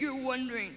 You're wondering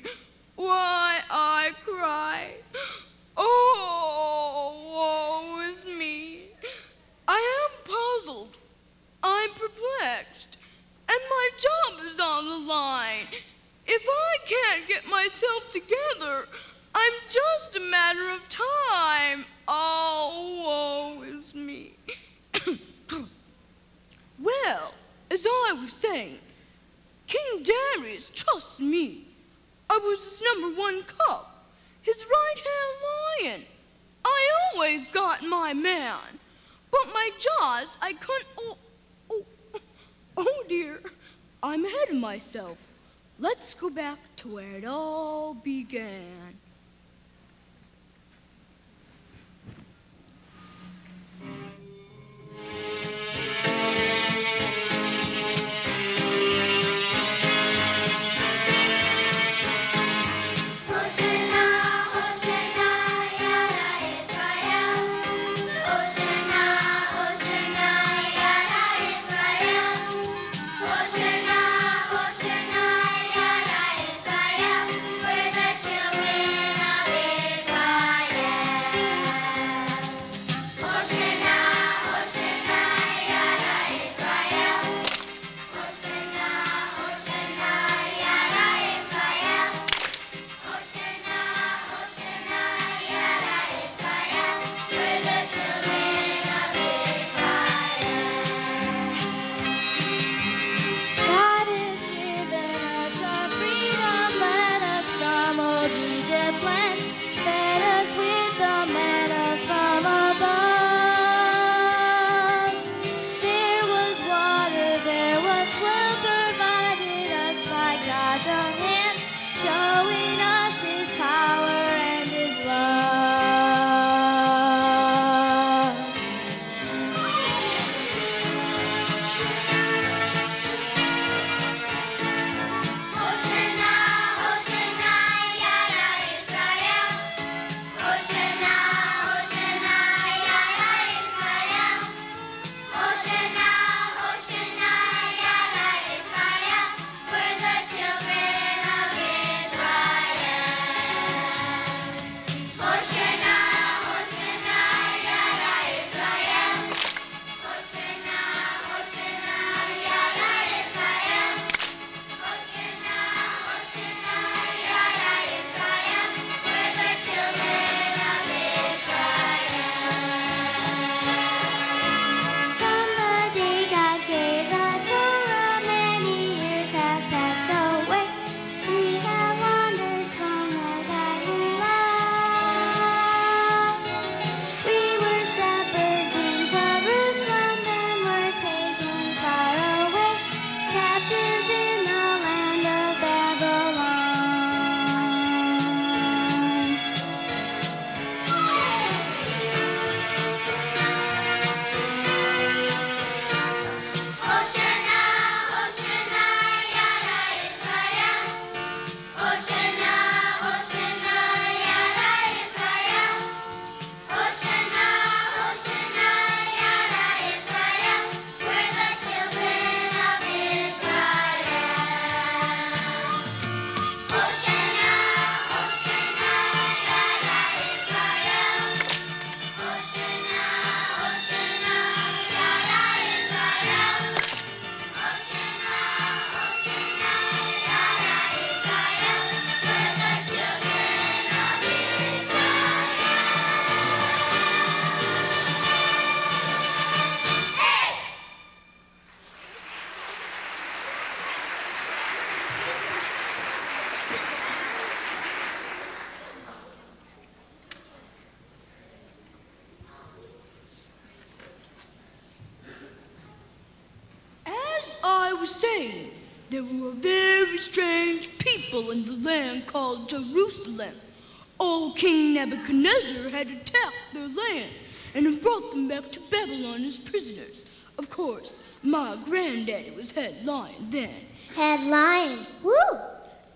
my granddaddy was head lion then. Head lion, woo!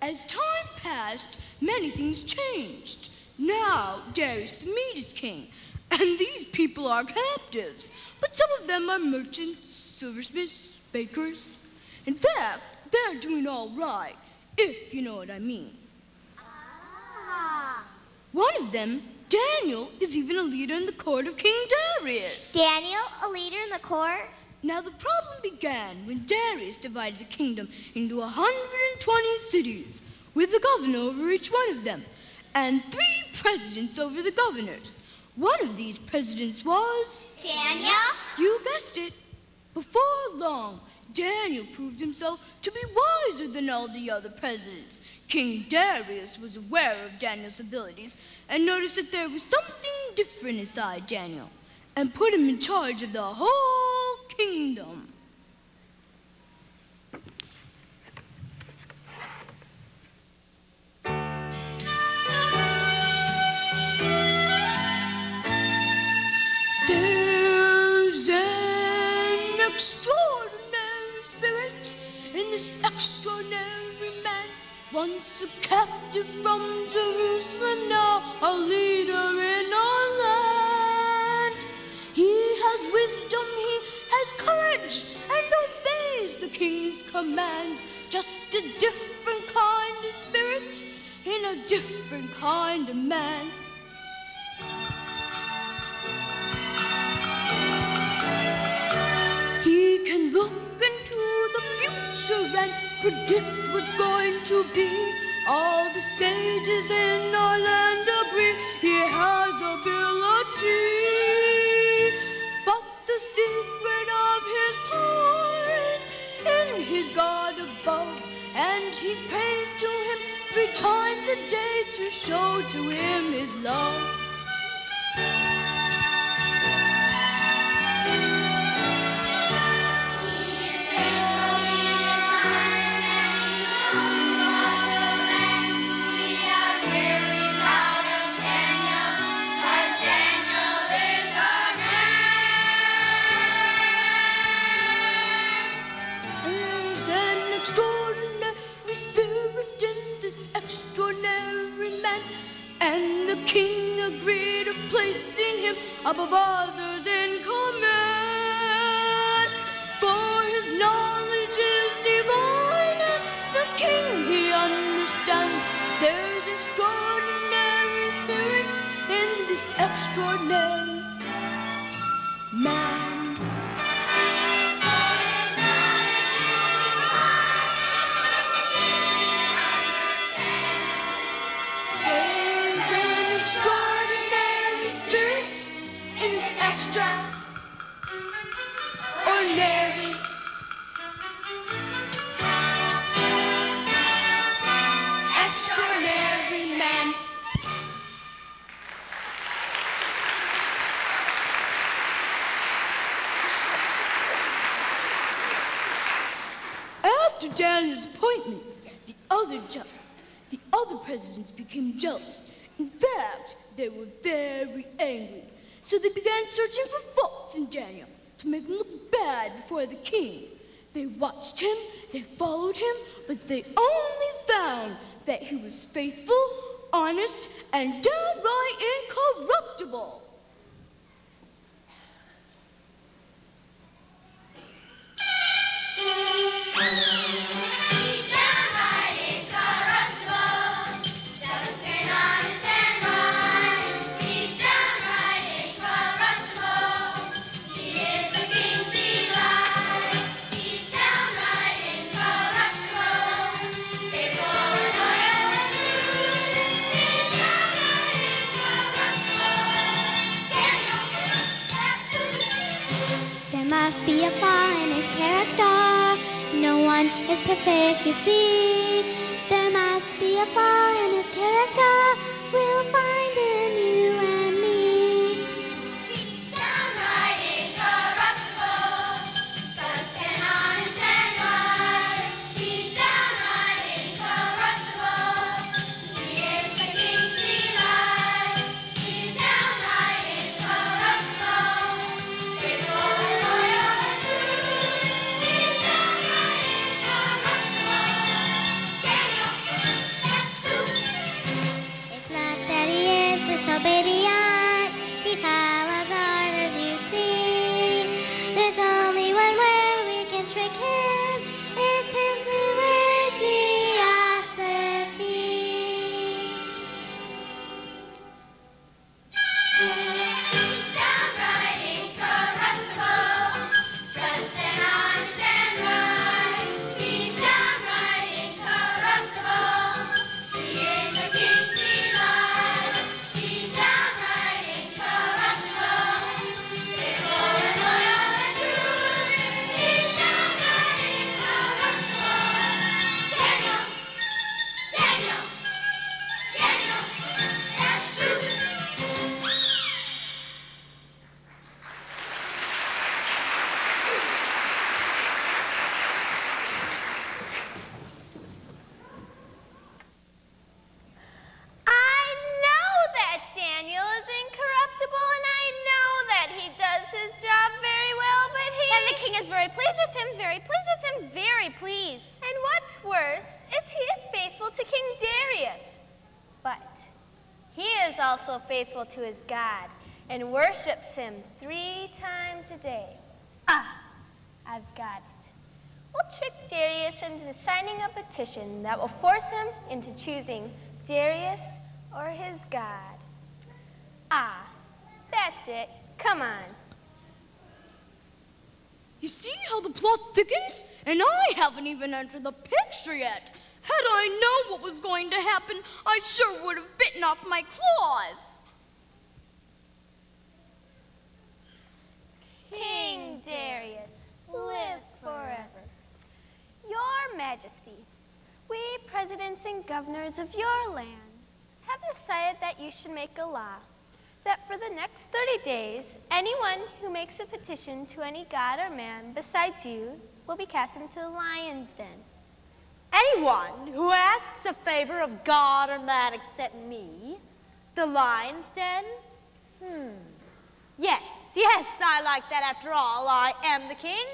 As time passed, many things changed. Now, Darius the Mede is king, and these people are captives. But some of them are merchants, silversmiths, bakers. In fact, they're doing all right. if you know what I mean. Ah. One of them, Daniel, is even a leader in the court of King Darius. Daniel, a leader in the court? Now the problem began when Darius divided the kingdom into 120 cities, with a governor over each one of them, and three presidents over the governors. One of these presidents was. Daniel? You guessed it. Before long, Daniel proved himself to be wiser than all the other presidents. King Darius was aware of Daniel's abilities and noticed that there was something different inside Daniel and put him in charge of the whole kingdom. There's an extraordinary spirit in this extraordinary man. Once a captive from Jerusalem, now a leader king's commands. Just a different kind of spirit in a different kind of man. He can look into the future and predict what's going to be. All the stages in our land agree he has ability. His God above, and he prays to him three times a day to show to him his love. Watched him, they followed him, but they only found that he was faithful, honest, and downright incorruptible. To his God and worships him three times a day. Ah, I've got it. We'll trick Darius into signing a petition that will force him into choosing Darius or his God. Ah, that's it. Come on. You see how the plot thickens? And I haven't even entered the picture yet. Had I known what was going to happen, I sure would have bitten off my claws. King Darius, live forever. Your Majesty, we presidents and governors of your land have decided that you should make a law that for the next 30 days, anyone who makes a petition to any god or man besides you will be cast into the lion's den. Anyone who asks a favor of God or man except me, the lion's den? Hmm. Yes, yes, I like that after all. I am the king.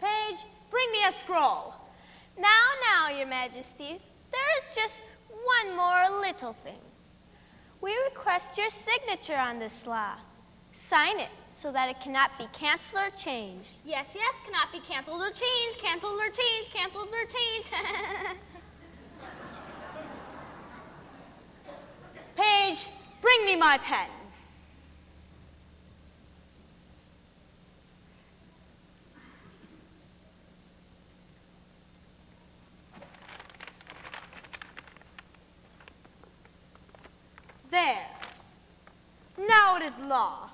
Page, bring me a scroll. Now, now, your majesty, there is just one more little thing. We request your signature on this law. Sign it so that it cannot be canceled or changed. Yes, yes, cannot be canceled or changed, canceled or changed, canceled or changed. Page, bring me my pen. There. Now it is law.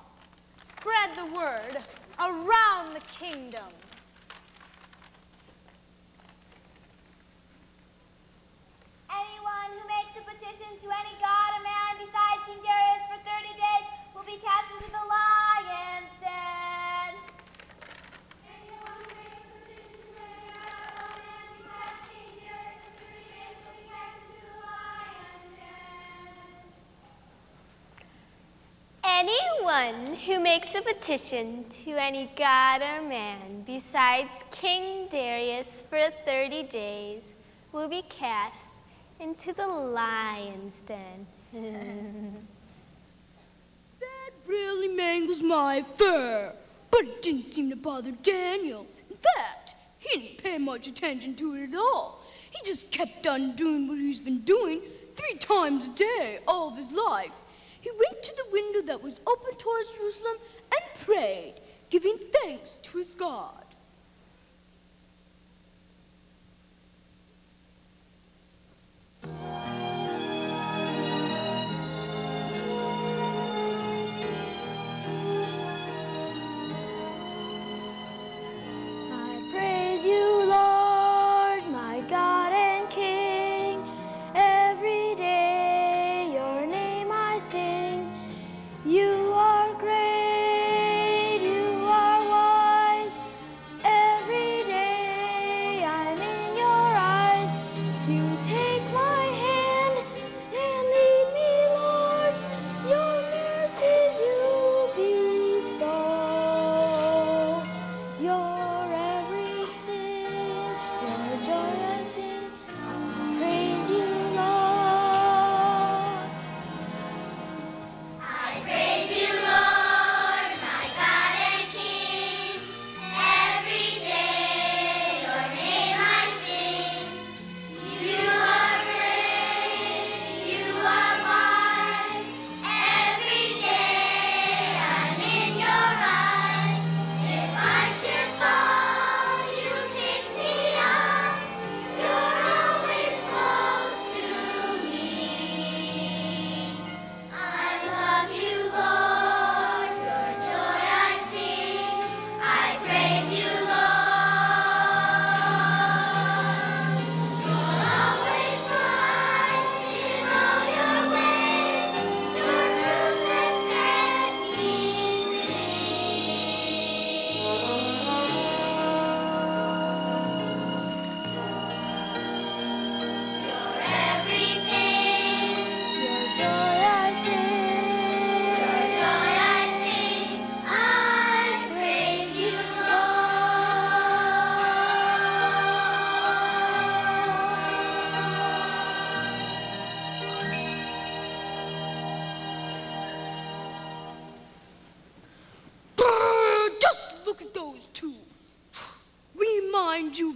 Spread the word around the kingdom. Anyone who makes a petition to any god or man besides King Darius for 30 days will be cast into the lion's den. That really mangles my fur. But it didn't seem to bother Daniel. In fact, he didn't pay much attention to it at all. He just kept on doing what he's been doing three times a day all of his life. He went to the window that was open towards Jerusalem and prayed, giving thanks to his God.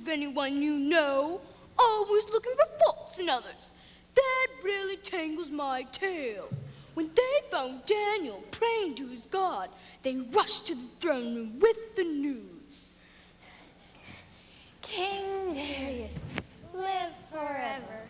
Anyone you know, always looking for faults in others. That really tangles my tail. When they found Daniel praying to his God, they rushed to the throne room with the news. King Darius, live forever.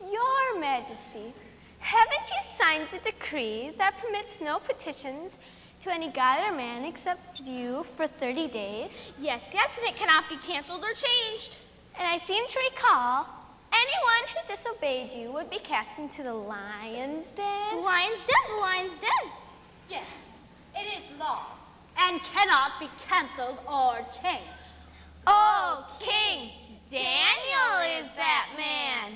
Your Majesty, haven't you signed a decree that permits no petitions to any god or man except you for 30 days? Yes, yes, and it cannot be canceled or changed. And I seem to recall anyone who disobeyed you would be cast into the lion's den. The lion's den, the lion's den. Yes, it is law and cannot be canceled or changed. Oh, King Daniel is that man.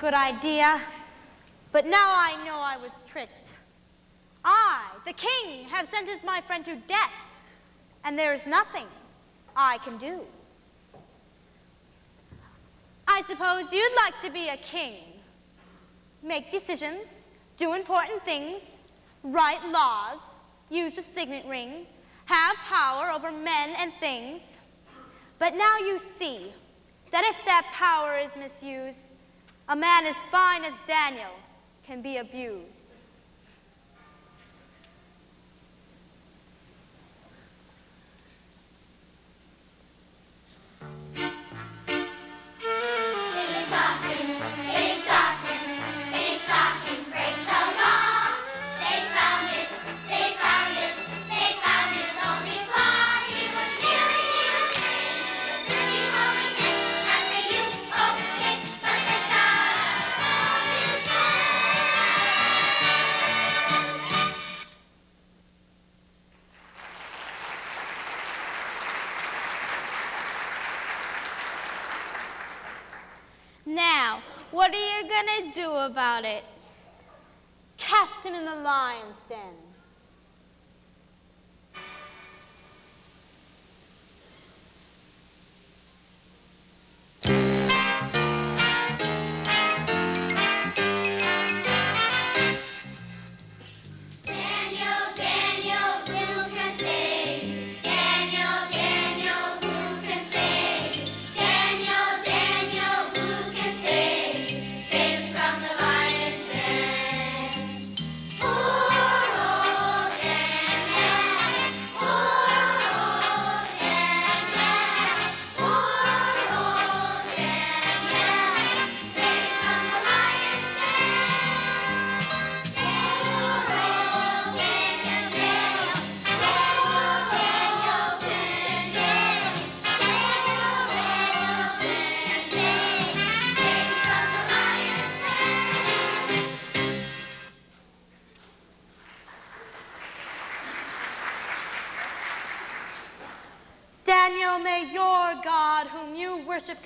Good idea, but now I know I was tricked. I, the king, have sentenced my friend to death, and there is nothing I can do. I suppose you'd like to be a king. Make decisions, do important things, write laws, use a signet ring, have power over men and things. But now you see that if that power is misused, a man as fine as Daniel can be abused.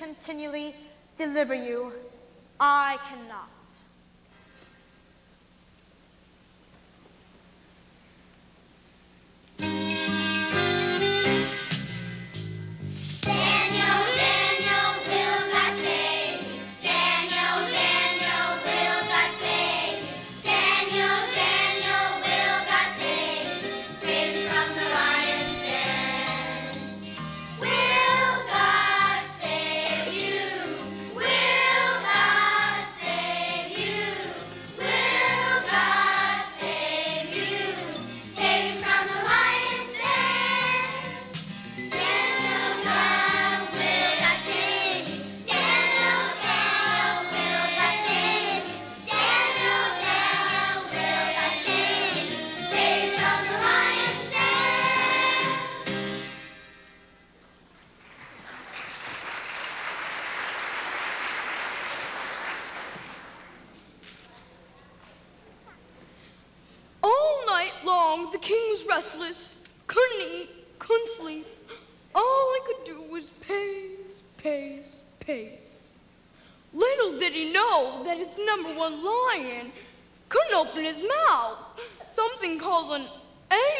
Continually, deliver you. I cannot. King was restless, couldn't eat, couldn't sleep. All I could do was pace, pace, pace. Little did he know that his number one lion couldn't open his mouth. Something called an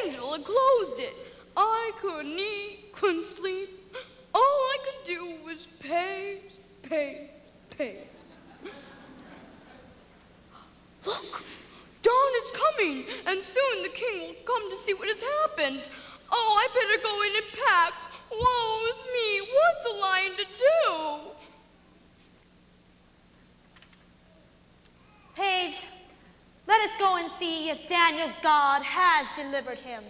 angel had closed it. I couldn't eat, couldn't sleep. All I could do was pace, pace, pace. Look, dawn is and soon the king will come to see what has happened. Oh, I better go in and pack. Woe's me, what's a lion to do? Page, let us go and see if Daniel's God has delivered him.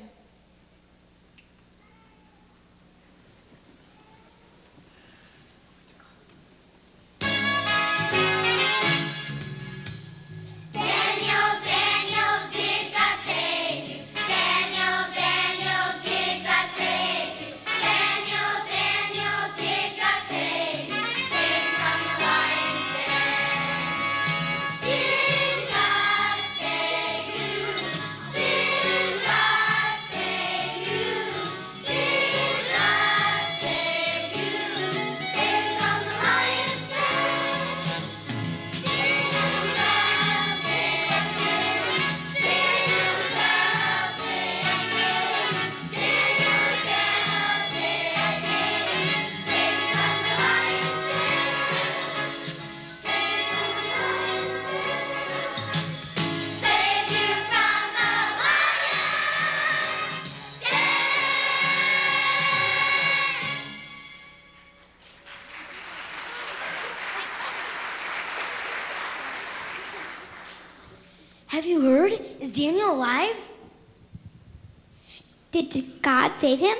Did God save him?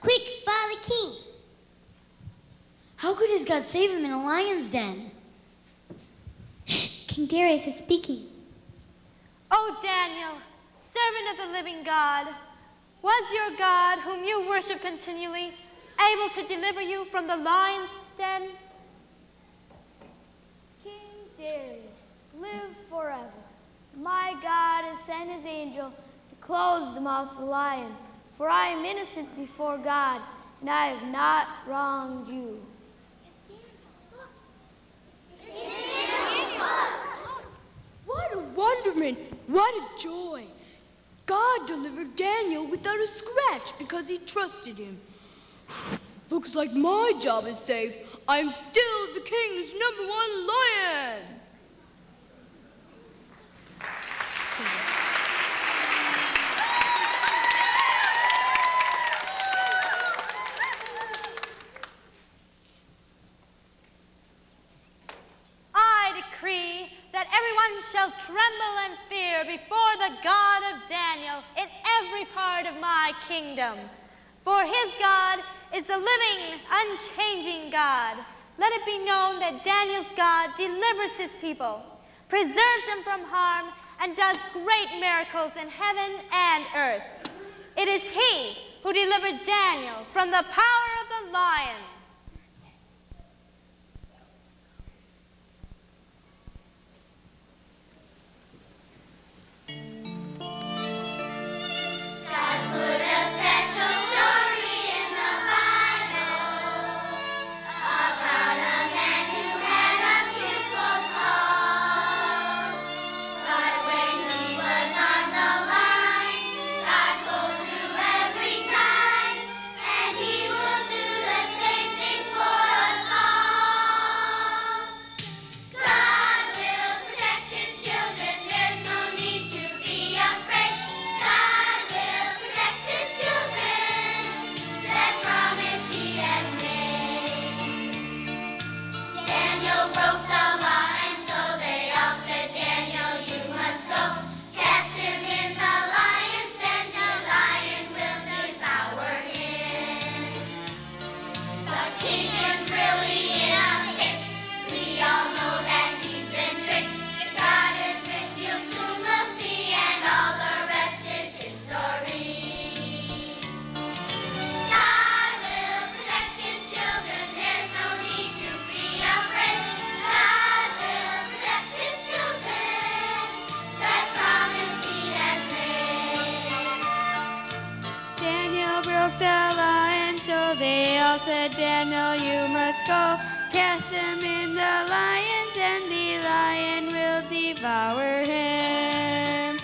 Quick, follow the king. How could his God save him in a lion's den? Shh, King Darius is speaking. O Daniel, servant of the living God, was your God, whom you worship continually, able to deliver you from the lion's den? King Darius, live forever. My God has sent his angel to close the mouth of the lion, for I am innocent before God, and I have not wronged you. What a wonderment! What a joy! God delivered Daniel without a scratch because he trusted him. Looks like my job is safe. I'm still the king's number one lion. Is the living, unchanging God. Let it be known that Daniel's God delivers his people, preserves them from harm, and does great miracles in heaven and earth. It is he who delivered Daniel from the power of the lion. Him in the lions, and the lion will devour him.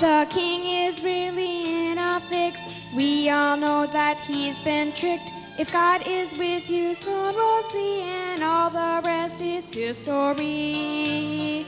The king is really in a fix. We all know that he's been tricked. If God is with you, soon we'll see, and all the rest is history.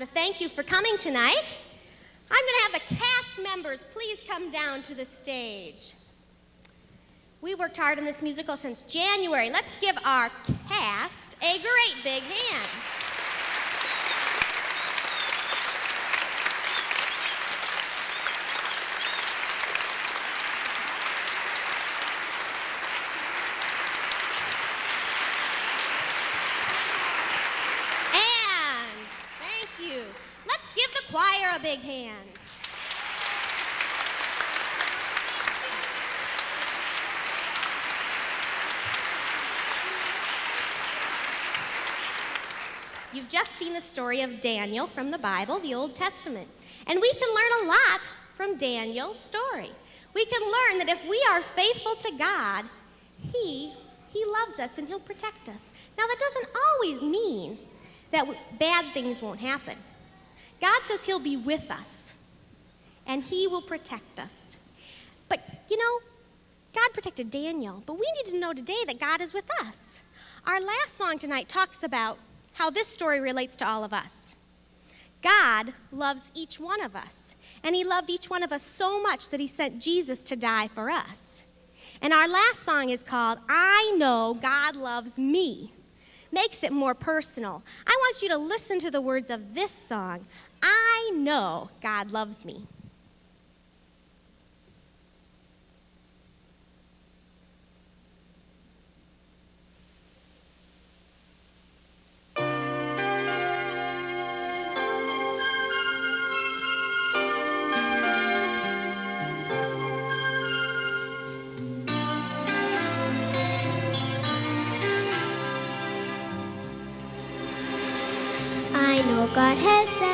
Want to thank you for coming tonight. I'm going to have the cast members please come down to the stage. We worked hard on this musical since January. Let's give our cast a great big hand. And thank you. Let's give a big hand. You've just seen the story of Daniel from the Bible, the Old Testament. And we can learn a lot from Daniel's story. We can learn that if we are faithful to God, he he loves us and he'll protect us. Now that doesn't always mean that bad things won't happen. God says he'll be with us and he will protect us. But you know, God protected Daniel, but we need to know today that God is with us. Our last song tonight talks about how this story relates to all of us. God loves each one of us, and He loved each one of us so much that He sent Jesus to die for us. And our last song is called I Know God Loves Me. Makes it more personal. I want you to listen to the words of this song I know God loves me. I know God has said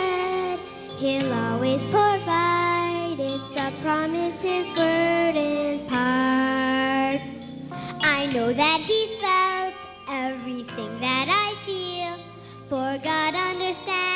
He'll always provide. It's a promise, His word in part. I know that He's felt everything that I feel, for God understands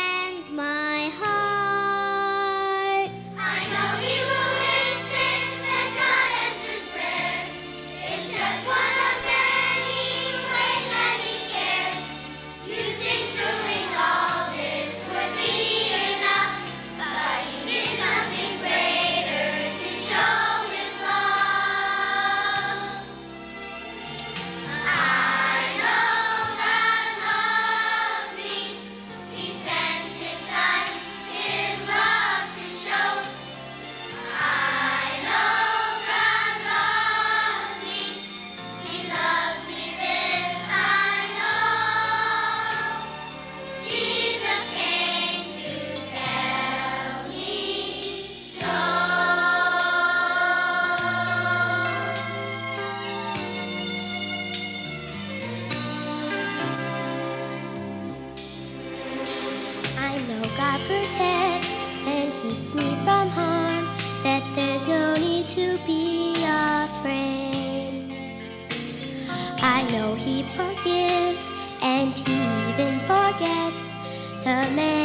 the many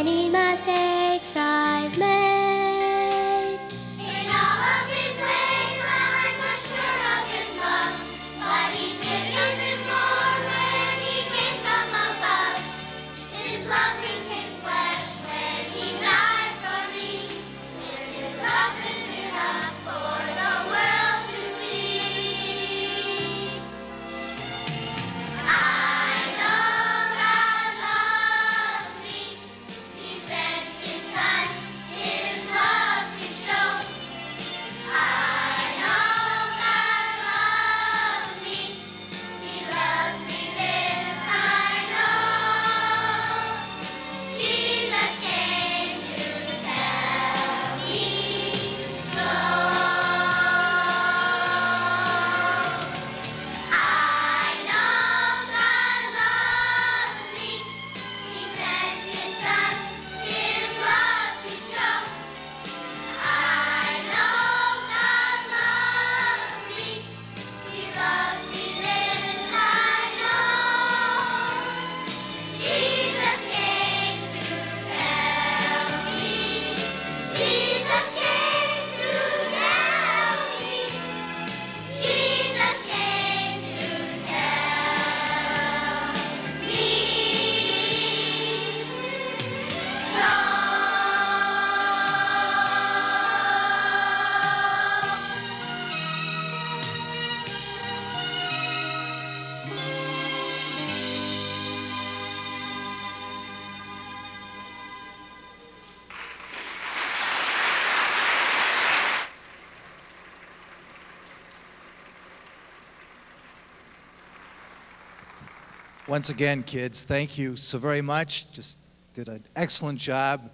Once again, kids, thank you so very much. Just did an excellent job.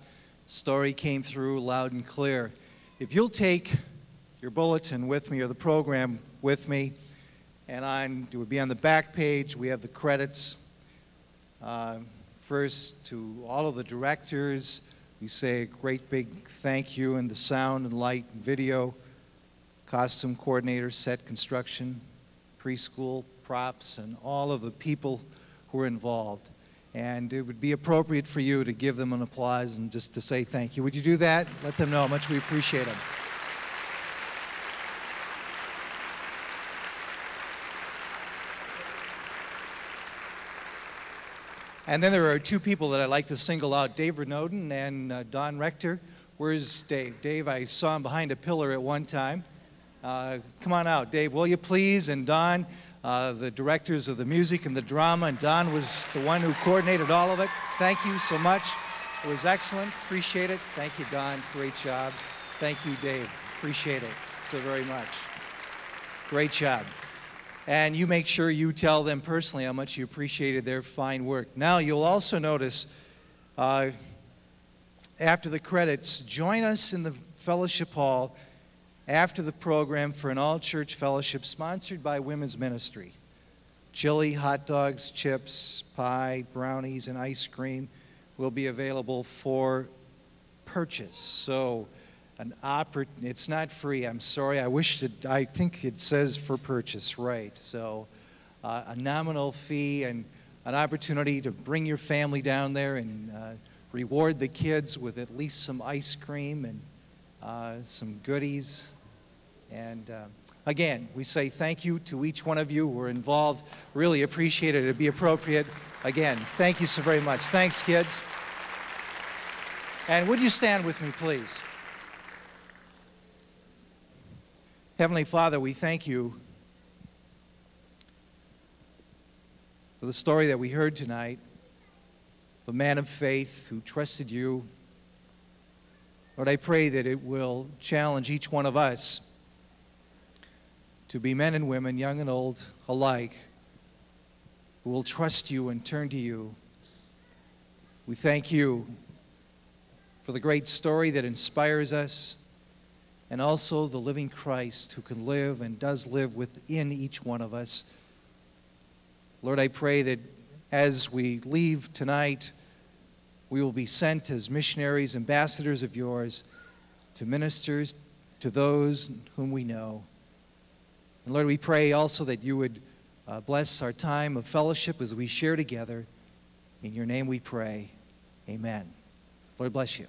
Story came through loud and clear. If you'll take your bulletin with me or the program with me, and on, it would be on the back page, we have the credits. Uh, first, to all of the directors, we say a great big thank you in the sound and light and video, costume coordinators, set construction, preschool, props, and all of the people who are involved. And it would be appropriate for you to give them an applause and just to say thank you. Would you do that? Let them know how much we appreciate them. And then there are two people that I'd like to single out Dave Renoden and uh, Don Rector. Where's Dave? Dave, I saw him behind a pillar at one time. Uh, come on out, Dave, will you please? And Don, uh, the directors of the music and the drama, and Don was the one who coordinated all of it. Thank you so much. It was excellent. Appreciate it. Thank you, Don. Great job. Thank you, Dave. Appreciate it so very much. Great job. And you make sure you tell them personally how much you appreciated their fine work. Now, you'll also notice uh, after the credits, join us in the fellowship hall after the program for an all church fellowship sponsored by Women's Ministry. Chili, hot dogs, chips, pie, brownies, and ice cream will be available for purchase. So, an oppor- it's not free. I'm sorry. I wish that I think it says for purchase, right? So, uh, a nominal fee and an opportunity to bring your family down there and uh, reward the kids with at least some ice cream and uh, some goodies. And uh, again, we say thank you to each one of you who are involved. Really appreciate it. It'd be appropriate. Again, thank you so very much. Thanks, kids. And would you stand with me, please? Heavenly Father, we thank you for the story that we heard tonight the man of faith who trusted you. Lord, I pray that it will challenge each one of us to be men and women, young and old alike, who will trust you and turn to you. We thank you for the great story that inspires us and also the living Christ who can live and does live within each one of us. Lord, I pray that as we leave tonight, we will be sent as missionaries, ambassadors of yours, to ministers to those whom we know. And Lord, we pray also that you would uh, bless our time of fellowship as we share together. In your name we pray. Amen. Lord bless you.